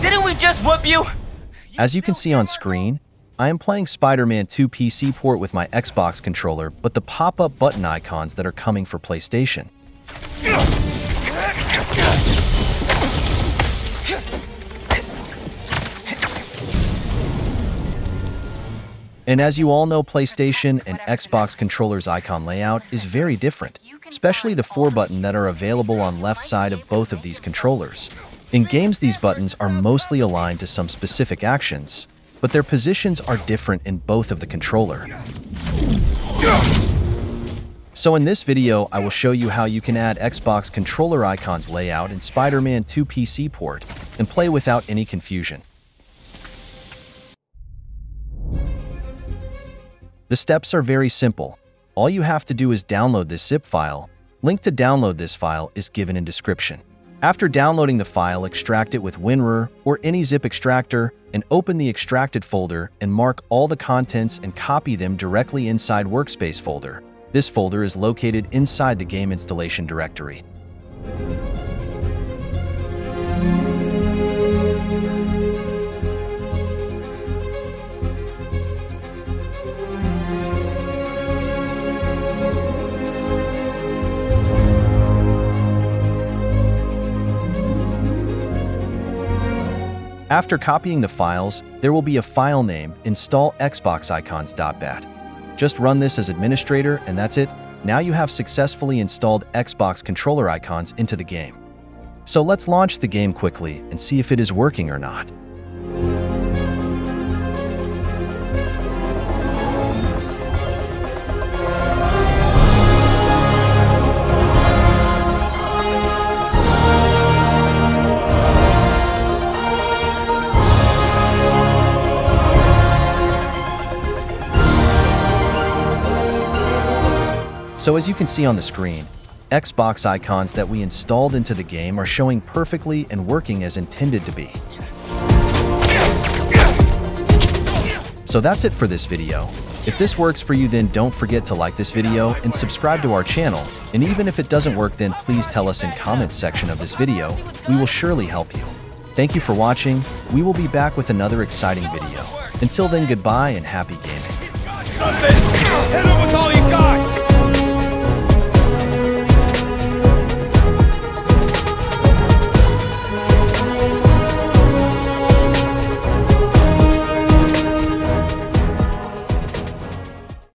Didn't we just whoop you? you As you can see on screen, I am playing Spider-Man 2 PC port with my Xbox controller, but the pop-up button icons that are coming for PlayStation. And as you all know, PlayStation and Xbox controllers icon layout is very different, especially the four button that are available on left side of both of these controllers. In games, these buttons are mostly aligned to some specific actions, but their positions are different in both of the controller. So in this video, I will show you how you can add Xbox controller icons layout in Spider-Man 2 PC port and play without any confusion. The steps are very simple. All you have to do is download this zip file. Link to download this file is given in description. After downloading the file, extract it with WinRAR or any zip extractor and open the extracted folder and mark all the contents and copy them directly inside Workspace folder. This folder is located inside the game installation directory. After copying the files, there will be a file name, install xboxicons.bat. Just run this as administrator and that's it. Now you have successfully installed Xbox controller icons into the game. So let's launch the game quickly and see if it is working or not. So as you can see on the screen, Xbox icons that we installed into the game are showing perfectly and working as intended to be. So that's it for this video. If this works for you then don't forget to like this video and subscribe to our channel. And even if it doesn't work then please tell us in comments section of this video. We will surely help you. Thank you for watching. We will be back with another exciting video. Until then goodbye and happy gaming.